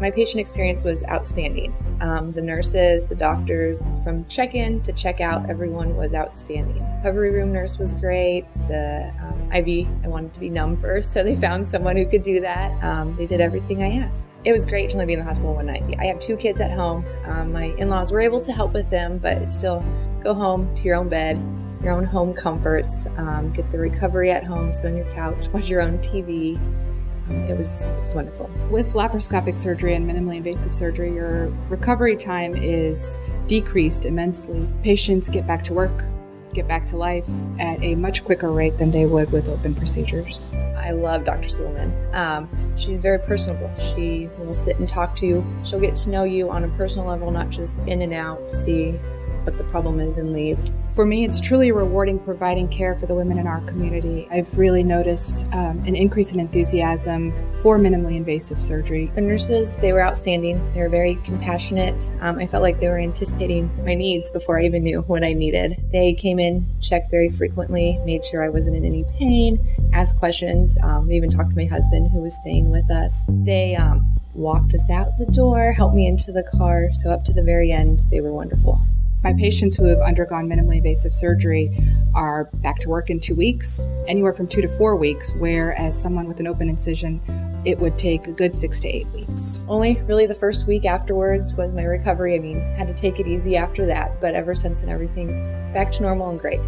My patient experience was outstanding. Um, the nurses, the doctors, from check in to check out, everyone was outstanding. Recovery room nurse was great. The um, IV, I wanted to be numb first, so they found someone who could do that. Um, they did everything I asked. It was great to only be in the hospital one night. I have two kids at home. Um, my in laws were able to help with them, but still go home to your own bed, your own home comforts, um, get the recovery at home, sit on your couch, watch your own TV. It was it was wonderful. With laparoscopic surgery and minimally invasive surgery, your recovery time is decreased immensely. Patients get back to work, get back to life at a much quicker rate than they would with open procedures. I love Dr. Suleman. Um, she's very personable. She will sit and talk to you. She'll get to know you on a personal level, not just in and out, see what the problem is and leave. For me, it's truly rewarding providing care for the women in our community. I've really noticed um, an increase in enthusiasm for minimally invasive surgery. The nurses, they were outstanding. They were very compassionate. Um, I felt like they were anticipating my needs before I even knew what I needed. They came in, checked very frequently, made sure I wasn't in any pain, asked questions. Um, they even talked to my husband who was staying with us. They um, walked us out the door, helped me into the car. So, up to the very end, they were wonderful. My patients who have undergone minimally invasive surgery are back to work in two weeks, anywhere from two to four weeks, whereas someone with an open incision, it would take a good six to eight weeks. Only really the first week afterwards was my recovery. I mean, had to take it easy after that, but ever since then, everything's back to normal and great.